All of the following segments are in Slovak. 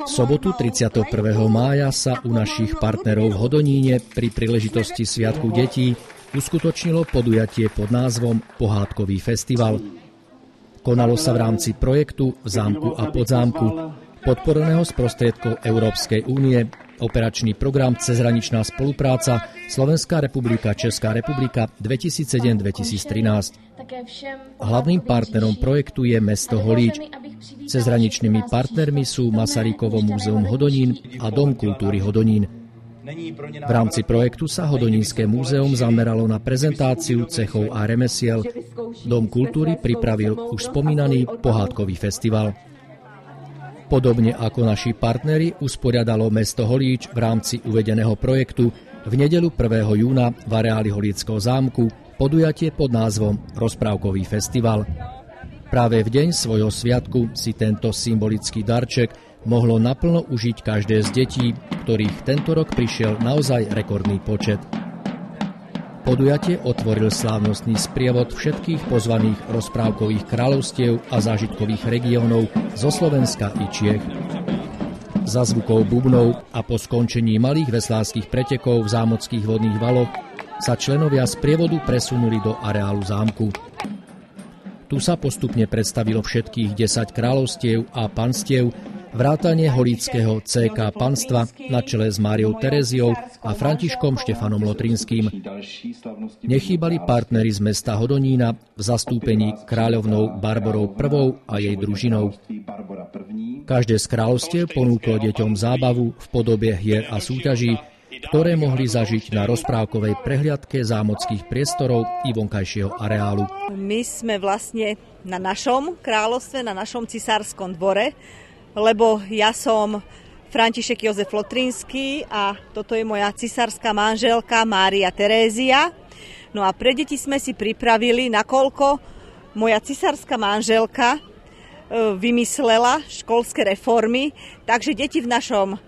V sobotu 31. mája sa u našich partnerov v Hodoníne pri príležitosti Sviatku detí uskutočnilo podujatie pod názvom Pohádkový festival. Konalo sa v rámci projektu v zámku a podzámku, podporeného z prostriedkov Európskej únie, operačný program Cezhraničná spolupráca Slovenská republika Česká republika 2007-2013. Hlavným partnerom projektu je mesto Holíč. Cezhraničnými partnermi sú Masarykovo múzeum Hodonín a Dom kultúry Hodonín. V rámci projektu sa Hodonínske múzeum zameralo na prezentáciu cechov a remesiel. Dom kultúry pripravil už spomínaný pohádkový festival. Podobne ako naši partneri usporiadalo mesto Holíč v rámci uvedeného projektu v nedelu 1. júna v areáli Holíckého zámku podujatie pod názvom Rozprávkový festival. Práve v deň svojho sviatku si tento symbolický darček mohlo naplno užiť každé z detí, ktorých tento rok prišiel naozaj rekordný počet. Podujatie otvoril slávnostný sprievod všetkých pozvaných rozprávkových kráľovstiev a zážitkových regiónov zo Slovenska i Čiech. Za zvukov bubnov a po skončení malých veslárskych pretekov v zámockých vodných valoch sa členovia z prievodu presunuli do areálu zámku. Tu sa postupne predstavilo všetkých 10 kráľovstiev a panstiev, vrátanie holického CK panstva na čele s Máriou Tereziou a Františkom Štefanom Lotrinským. Nechýbali partnery z mesta Hodonína v zastúpení kráľovnou Barborou I a jej družinou. Každé z kráľovstiev ponúklo deťom zábavu v podobe hier a súťaží, ktoré mohli zažiť na rozprávkovej prehliadke zámockých priestorov i vonkajšieho areálu. My sme vlastne na našom kráľovstve, na našom cisárskom dvore, lebo ja som František Jozef Lotrinský a toto je moja cisárska manželka Mária Terézia. No a pre deti sme si pripravili, nakoľko moja cisárska manželka e, vymyslela školské reformy, takže deti v našom e,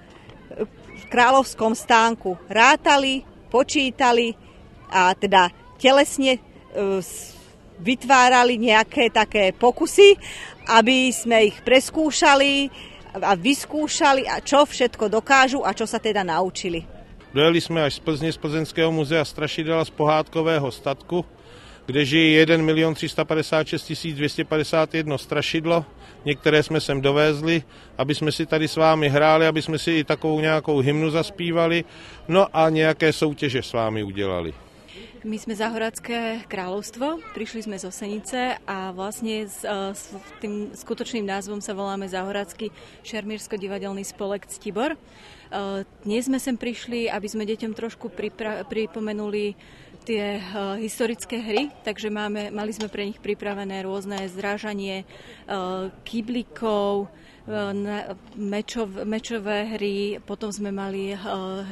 kráľovskom stánku rátali, počítali a teda telesne e, vytvárali nejaké také pokusy aby sme ich preskúšali a vyskúšali, a čo všetko dokážu a čo sa teda naučili. Dojeli jsme až z Plzně, z Plzeňského muzea Strašidela z pohádkového statku, kde žije 1 milion 356 251 strašidlo. Některé jsme sem dovezli, aby jsme si tady s vámi hráli, aby jsme si i takovou nějakou hymnu zaspívali, no a nějaké soutěže s vámi udělali. My sme Zahoradské kráľovstvo, prišli sme zo Senice a vlastne s, e, s tým skutočným názvom sa voláme Zahoradský šermírsko-divadelný spolek Ctibor. E, dnes sme sem prišli, aby sme deťom trošku pripra- pripomenuli tie uh, historické hry, takže máme, mali sme pre nich pripravené rôzne zrážanie kyblikov, uh, mečov, mečové hry, potom sme mali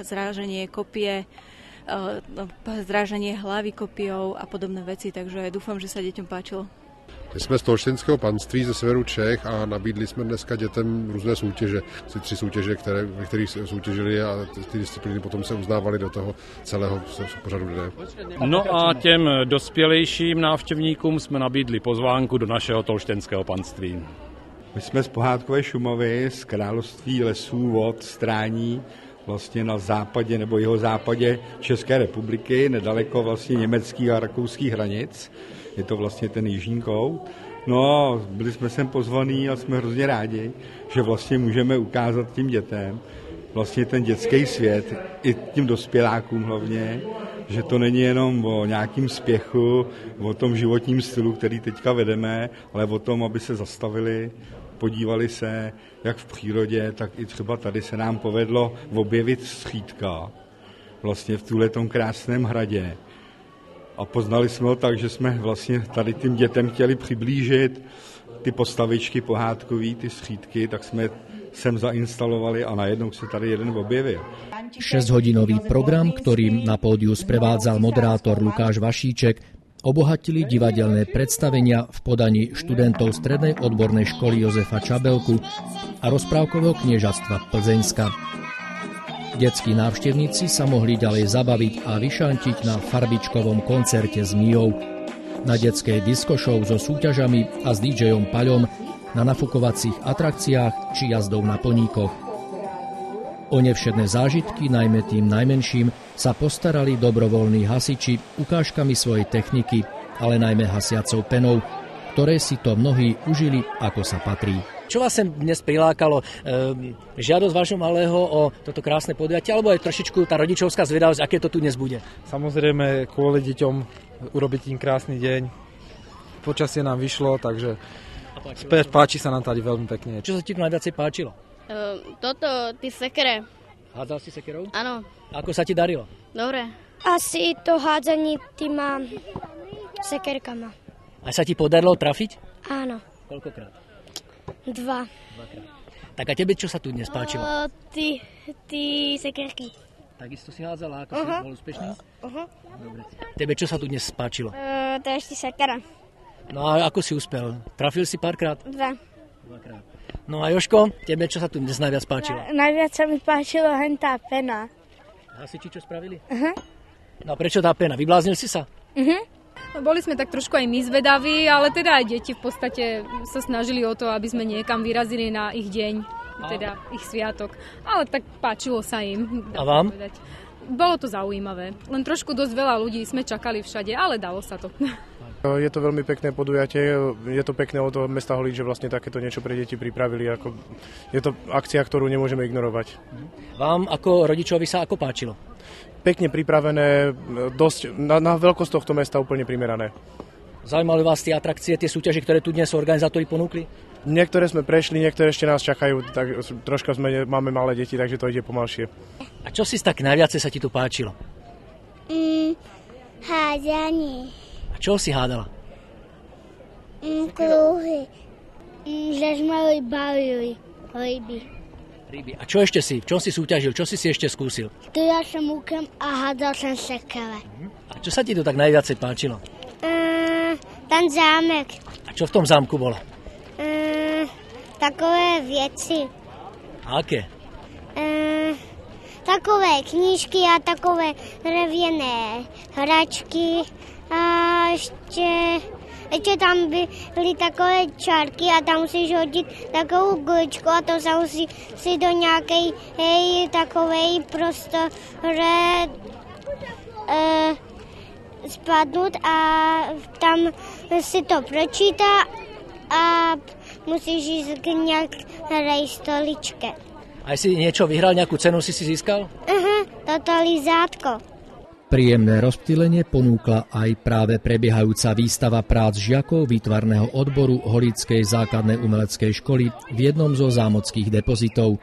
zrážanie kopie, zrážanie hlavy kopiou a podobné veci, takže dúfam, že sa deťom páčilo. My jsme z Tolštinského panství ze severu Čech a nabídli jsme dneska dětem různé soutěže. Ty tři soutěže, které, ve kterých soutěžili a ty disciplíny potom se uznávaly do toho celého pořadu dne. No a těm dospělejším návštěvníkům jsme nabídli pozvánku do našeho Tolštenského panství. My jsme z pohádkové Šumovy, z království lesů, vod, strání, vlastně na západě nebo jeho západě České republiky, nedaleko vlastně německých a rakouských hranic. Je to vlastně ten jižní kout. No, byli jsme sem pozvaní a jsme hrozně rádi, že vlastně můžeme ukázat tím dětem vlastně ten dětský svět, i tím dospělákům hlavně, že to není jenom o nějakým spěchu, o tom životním stylu, který teďka vedeme, ale o tom, aby se zastavili, podívali se, jak v přírodě, tak i třeba tady se nám povedlo objevit střídka vlastně v tuhle tom krásném hradě. A poznali jsme ho tak, že jsme vlastně tady tím dětem chtěli přiblížit ty postavičky pohádkový, ty střídky, tak jsme sem zainstalovali a najednou se tady jeden objevil. 6-hodinový program, ktorým na pódiu sprevádzal moderátor Lukáš Vašíček, obohatili divadelné predstavenia v podaní študentov Strednej odbornej školy Jozefa Čabelku a rozprávkového kniežatstva Plzeňska. Detskí návštevníci sa mohli ďalej zabaviť a vyšantiť na farbičkovom koncerte s Mijou, na detskej diskošou so súťažami a s DJom Paľom, na nafukovacích atrakciách či jazdou na poníkoch. O nevšedné zážitky, najmä tým najmenším, sa postarali dobrovoľní hasiči ukážkami svojej techniky, ale najmä hasiacou penou, ktoré si to mnohí užili, ako sa patrí. Čo vás sem dnes prilákalo? E, žiadosť vášho malého o toto krásne podujatie, alebo aj trošičku tá rodičovská zvedavosť, aké to tu dnes bude? Samozrejme, kvôli deťom urobiť im krásny deň. Počasie nám vyšlo, takže páči, páči sa nám tady veľmi pekne. Čo sa ti tu najviacej páčilo? Uh, toto, ty sekere. Hádzal si sekerou? Áno. Ako sa ti darilo? Dobre. Asi to hádzanie týma sekerkama. A sa ti podarilo trafiť? Áno. Koľkokrát? Dva. Dvakrát. Tak a tebe čo sa tu dnes páčilo? Uh, ty, ty sekerky. Takisto si hádzala, ako uh-huh. si bol úspešný? Uh-huh. Dobre. Tebe čo sa tu dnes páčilo? Uh, to ešte sekera. No a ako si uspel? Trafil si párkrát? Dva. Dvakrát. No a Joško, tebe čo sa tu dnes najviac páčilo? Na, najviac sa mi páčilo hen tá pena. Hasiči čo spravili? Uh-huh. No a prečo tá pena? Vybláznil si sa? Uh-huh. Boli sme tak trošku aj my zvedaví, ale teda aj deti v podstate sa snažili o to, aby sme niekam vyrazili na ich deň, teda ich sviatok. Ale tak páčilo sa im. A vám? Povedať. Bolo to zaujímavé. Len trošku dosť veľa ľudí sme čakali všade, ale dalo sa to. Je to veľmi pekné podujatie, je to pekné od mesta Holíč, že vlastne takéto niečo pre deti pripravili. Ako, je to akcia, ktorú nemôžeme ignorovať. Vám ako rodičovi sa ako páčilo? Pekne pripravené, dosť, na, na veľkosť tohto mesta úplne primerané. Zaujímali vás tie atrakcie, tie súťaže, ktoré tu dnes organizátori ponúkli? Niektoré sme prešli, niektoré ešte nás čakajú, tak troška sme, máme malé deti, takže to ide pomalšie. A čo si tak najviac sa ti tu páčilo? Mm, hádzanie. Čo si hádala? Mm, kruhy. Mm, že sme bavili ryby. Ryby. A čo ešte si? V čom si súťažil? Čo si si ešte skúsil? Tu ja som úkem a hádal som sekele. A čo sa ti tu tak najviacej páčilo? Mm, ten zámek. A čo v tom zámku bolo? Mm, takové veci. A aké? Mm, takové knížky a takové drevené hračky a ešte, ešte tam byly takové čárky a tam musíš hodit takovou guličku a to sa musí si do nějakej hej, takovej prostore e, spadnout a tam si to pročítá a musíš ísť k nejakej stoličke. Aj si niečo vyhral, nejakú cenu si si získal? Uh-huh, totalizátko. Príjemné rozptýlenie ponúkla aj práve prebiehajúca výstava prác žiakov výtvarného odboru Holickej základnej umeleckej školy v jednom zo zámockých depozitov.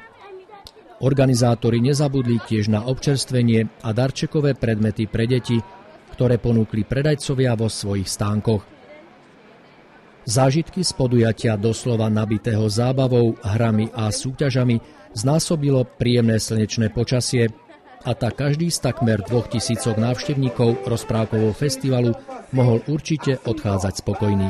Organizátori nezabudli tiež na občerstvenie a darčekové predmety pre deti, ktoré ponúkli predajcovia vo svojich stánkoch. Zážitky z podujatia doslova nabitého zábavou, hrami a súťažami znásobilo príjemné slnečné počasie, a tak každý z takmer dvoch tisícok návštevníkov rozprávkového festivalu mohol určite odchádzať spokojný.